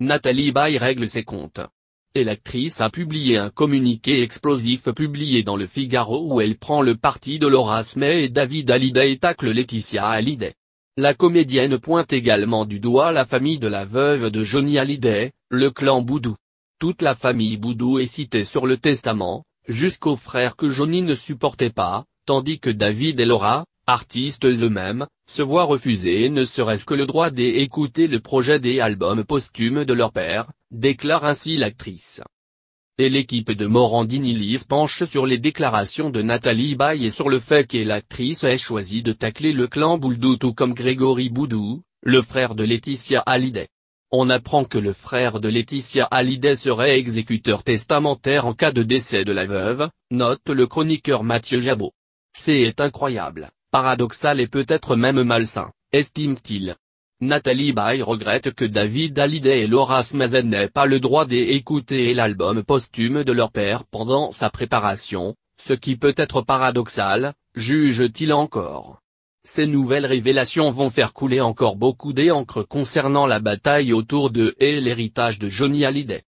Nathalie Baye règle ses comptes. Et l'actrice a publié un communiqué explosif publié dans le Figaro où elle prend le parti de Laura Smay et David Hallyday et tacle Laetitia Hallyday. La comédienne pointe également du doigt la famille de la veuve de Johnny Hallyday, le clan Boudou. Toute la famille Boudou est citée sur le testament, jusqu'aux frères que Johnny ne supportait pas, tandis que David et Laura, artistes eux-mêmes, se voient refuser ne serait-ce que le droit d'écouter le projet des albums posthumes de leur père, déclare ainsi l'actrice. Et l'équipe de Morandini penche sur les déclarations de Nathalie Baye et sur le fait que l'actrice ait choisi de tacler le clan Bouldou tout comme Grégory Boudou, le frère de Laetitia Hallyday. On apprend que le frère de Laetitia Hallyday serait exécuteur testamentaire en cas de décès de la veuve, note le chroniqueur Mathieu Jabot. C'est incroyable paradoxal et peut-être même malsain, estime-t-il. Nathalie Baye regrette que David Hallyday et Laura Smazen n'aient pas le droit d'écouter l'album posthume de leur père pendant sa préparation, ce qui peut être paradoxal, juge-t-il encore. Ces nouvelles révélations vont faire couler encore beaucoup d'encre concernant la bataille autour de et l'héritage de Johnny Hallyday.